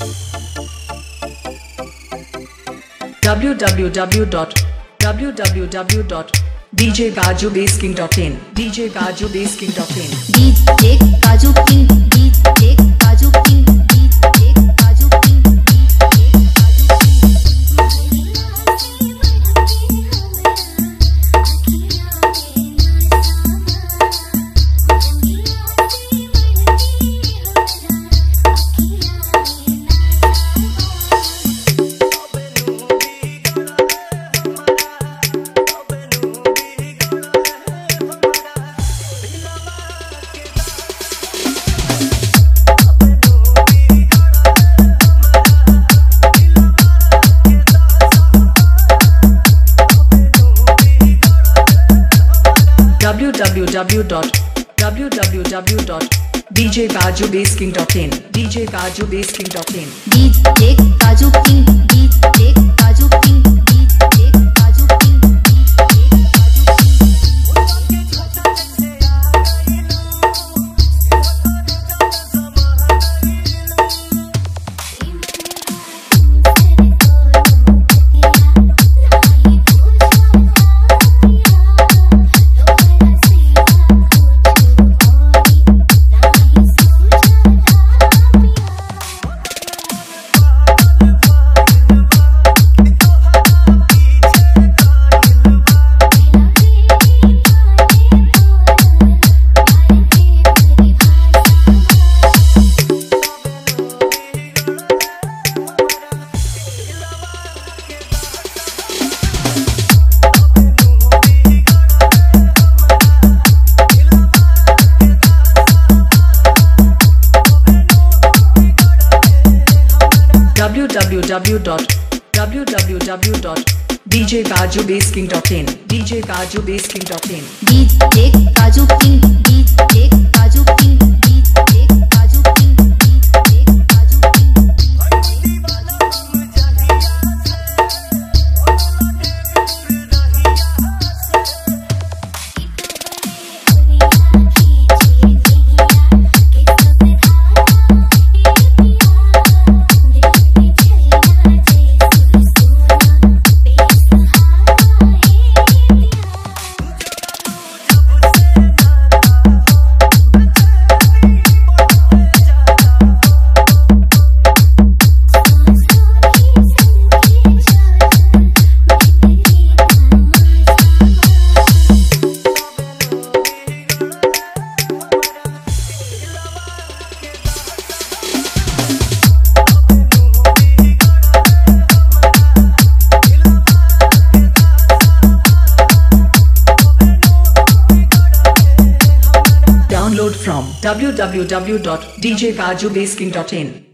www.www.djgajubasking.in djgajubasking.in DJ Kaju King www.www.djgajubasking.in djgajubasking.in DJ Kaju www.www.djgajubasking.in djgajubasking.in DJ Kaju King DJ from www.djkajubasking.in.